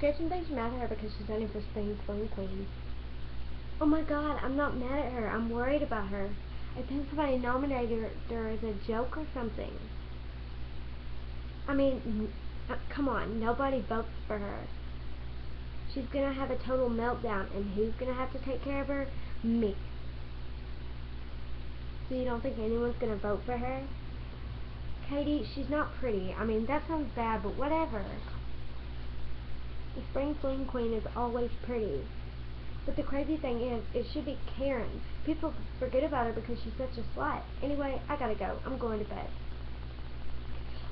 Gretchen thinks mad at her because she's running for Spring Fling Queen. Oh my god, I'm not mad at her. I'm worried about her. I think somebody nominated her as a joke or something. I mean, uh, come on, nobody votes for her. She's gonna have a total meltdown, and who's gonna have to take care of her? Me. So you don't think anyone's gonna vote for her? Cady, she's not pretty. I mean, that sounds bad, but whatever. The Spring Fling Queen is always pretty. But the crazy thing is, it should be Karen. People forget about her because she's such a slut. Anyway, I gotta go. I'm going to bed.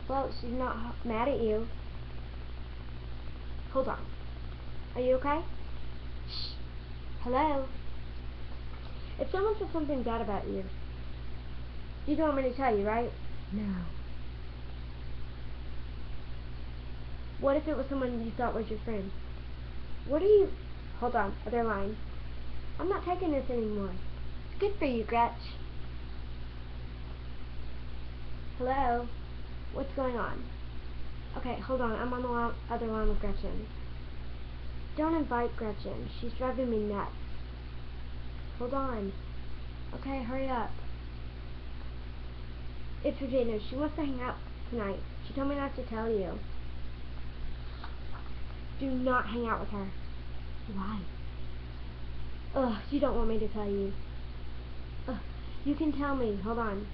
Well, she's not mad at you. Hold on. Are you okay? Shh. Hello? If someone says something bad about you, you don't want me to tell you, right? No. What if it was someone you thought was your friend? What are you... Hold on, other line. I'm not taking this anymore. It's good for you, Gretch. Hello? What's going on? Okay, hold on. I'm on the other line with Gretchen. Don't invite Gretchen. She's driving me nuts. Hold on. Okay, hurry up. It's Regina. She wants to hang out tonight. She told me not to tell you. Do not hang out with her. Why? Ugh, you don't want me to tell you. Ugh, you can tell me. Hold on.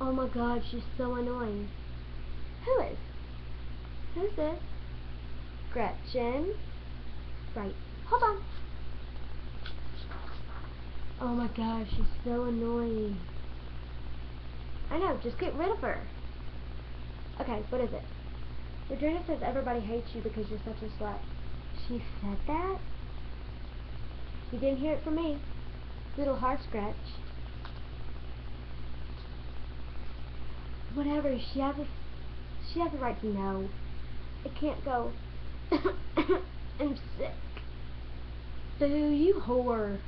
Oh my god, she's so annoying. Who is? Who's this? Gretchen? Right. Hold on. Oh my god, she's so annoying. I know, just get rid of her. Okay, what is it? Regina says everybody hates you because you're such a slut. She said that? You didn't hear it from me. Little heart scratch. Whatever, she has a she has a right to know. It can't go I'm sick. Boo, you whore.